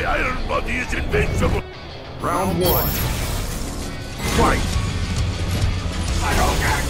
My iron body is invincible! Round one. Fight! Hadouken! Hadouken!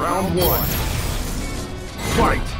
Round one. Fight!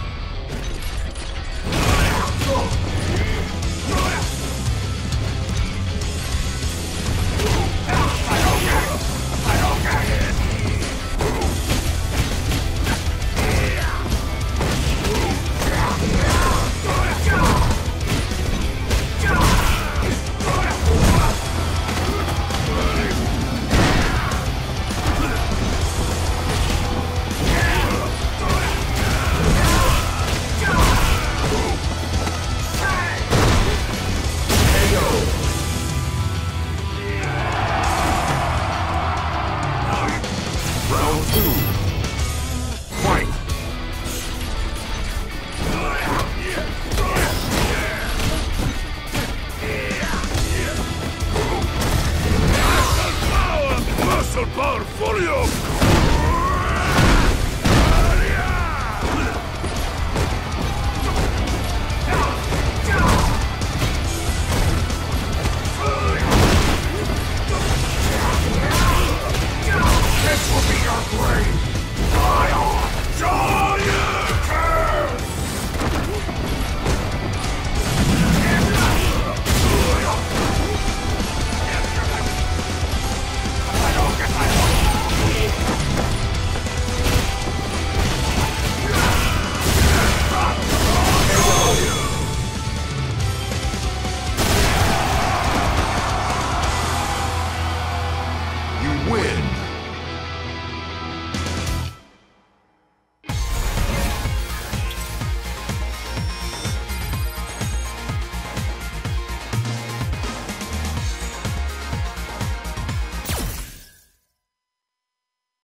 Follow Furio!